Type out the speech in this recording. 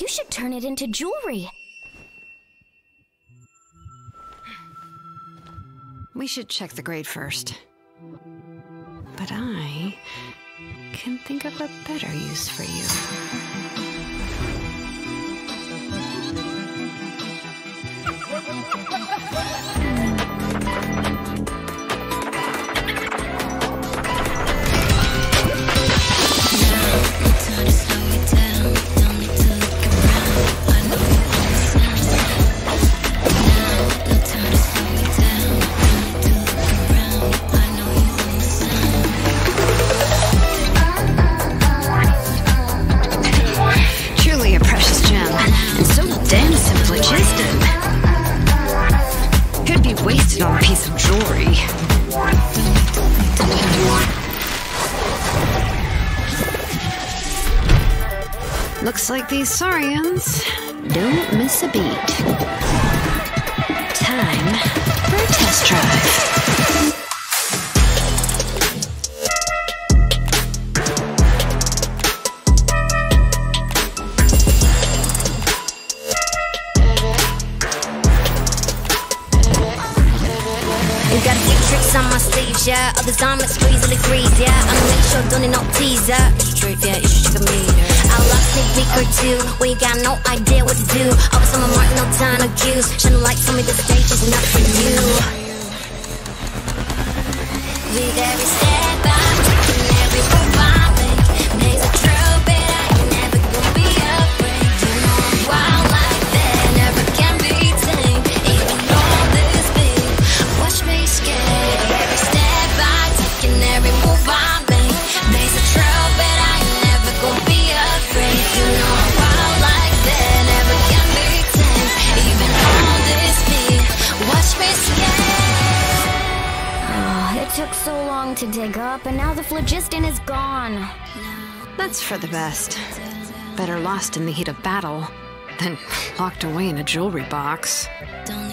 You should turn it into jewelry. We should check the grade first. But I can think of a better use for you. Looks like these Saurians don't miss a beat. Time for a test drive. On my sleeves, yeah. Others I'm squeezing the grease, yeah. I'm make sure don't need no teaser. Straight, yeah, should check a peek or two when you got no idea what to do. Always on my mark, no time to cues. It took so long to dig up, and now the phlogiston is gone. That's for the best. Better lost in the heat of battle than locked away in a jewelry box. Don't